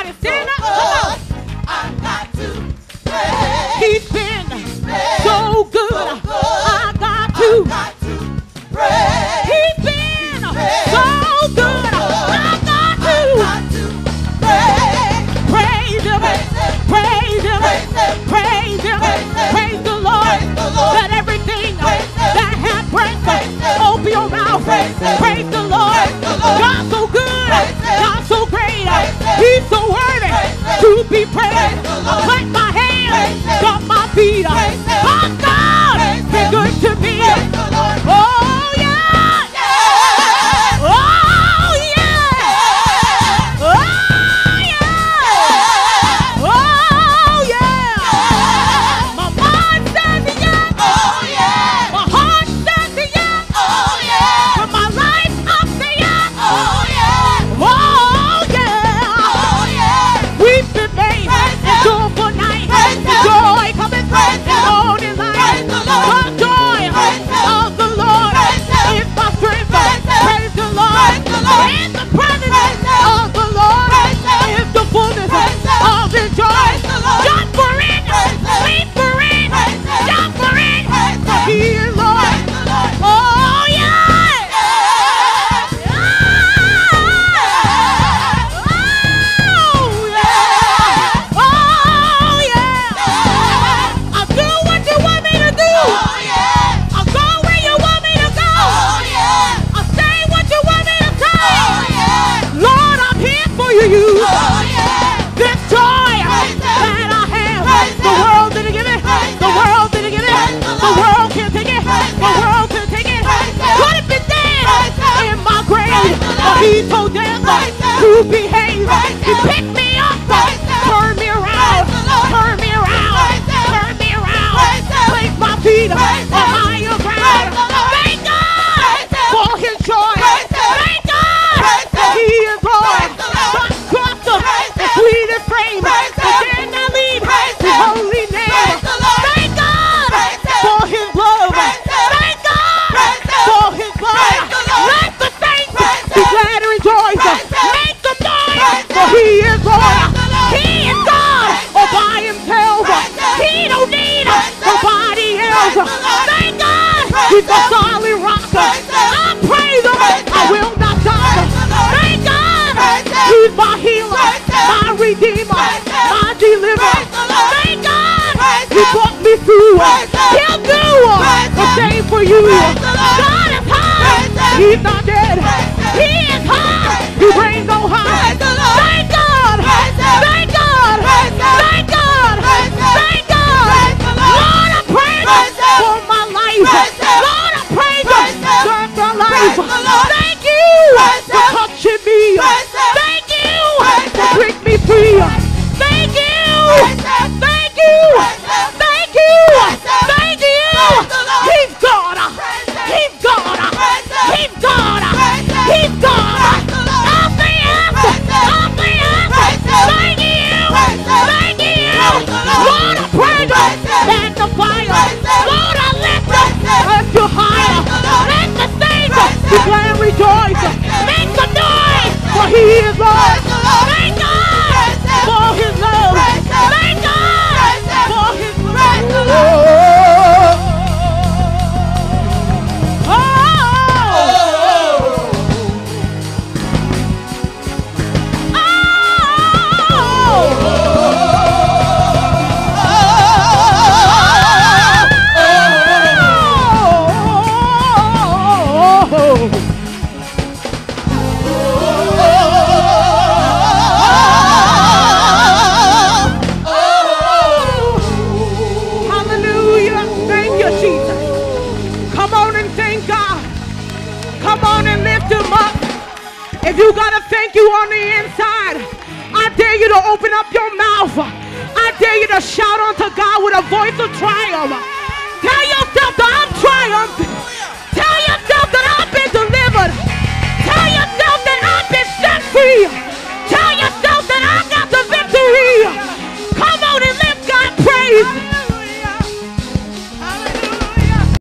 Somebody stand up. On. I got to pray. He's been, He's been so, good. so good. I got to, I got to pray. He's been, so good. I got to, pray. Praise the Lord. Everything that oh, be. Praise the He's so worthy to be praised. I clap my hands, on my feet. Oh God, be good to me. you, you. Oh, yeah. This joy that I have, the world didn't give it. The world didn't give it. The world can't take it. The world can't take it. Could have been dead in my grave, but he's so damn to behave. He picked me. He's my healer, my redeemer, my deliverer. Thank God. He brought me through. He'll do the same for you. If you got a thank you on the inside, I dare you to open up your mouth. I dare you to shout unto God with a voice of triumph.